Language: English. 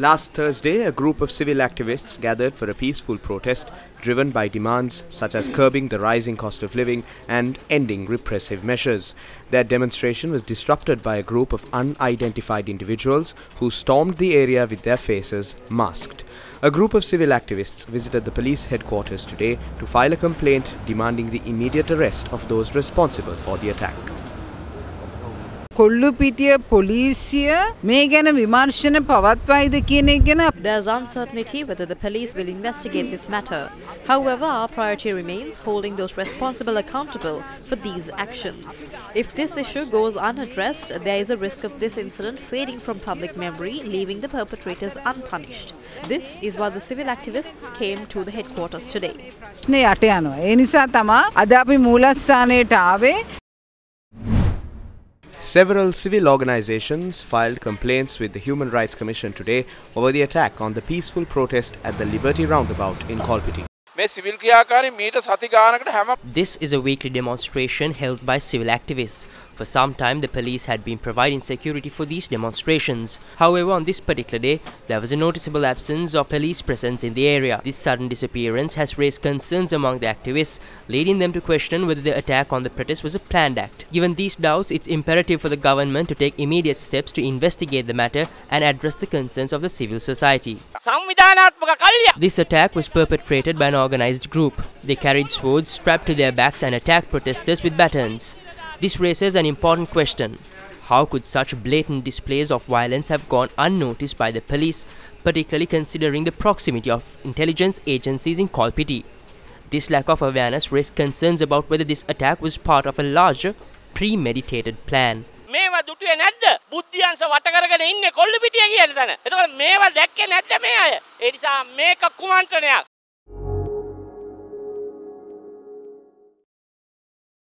Last Thursday, a group of civil activists gathered for a peaceful protest driven by demands such as curbing the rising cost of living and ending repressive measures. Their demonstration was disrupted by a group of unidentified individuals who stormed the area with their faces masked. A group of civil activists visited the police headquarters today to file a complaint demanding the immediate arrest of those responsible for the attack. Kollupitiya පොලිසිය මේ ගැන විමර්ශන පවත්වයිද කියන එක ගැන There's uncertainty whether the police will investigate this matter. However, our priority remains holding those responsible accountable for these actions. If this issue goes unaddressed, there is a risk of this incident fading from public memory, leaving the perpetrators unpunished. This is why the civil activists came to the headquarters today. ප්‍රශ්න යට යනවා. ඒ නිසා තමා අද අපි මූලස්ථානයට ආවේ Several civil organizations filed complaints with the Human Rights Commission today over the attack on the peaceful protest at the Liberty Roundabout in Kolpiti. මේ civil ක්‍රියාකාරී මීට සති ගානකට හැම This is a weekly demonstration held by civil activists. For some time, the police had been providing security for these demonstrations. However, on this particular day, there was a noticeable absence of police presence in the area. This sudden disappearance has raised concerns among the activists, leading them to question whether the attack on the protest was a planned act. Given these doubts, it's imperative for the government to take immediate steps to investigate the matter and address the concerns of the civil society. සංවිධානාත්මක කල්ය This attack was perpetrated by an organized group. They carried swords strapped to their backs and attacked protesters with batons. This raises an important question. How could such blatant displays of violence have gone unnoticed by the police, particularly considering the proximity of intelligence agencies in Kolpiti? This lack of awareness raised concerns about whether this attack was part of a larger, premeditated plan. මේවා දුටුවේ නැද්ද බුද්ධියන්ස වට කරගෙන ඉන්නේ කොල්ල පිටිය කියන තැන. එතකොට මේවා දැක්කේ නැද්ද මේ අය? ඒ නිසා මේක කුමන්ත්‍රණයක්.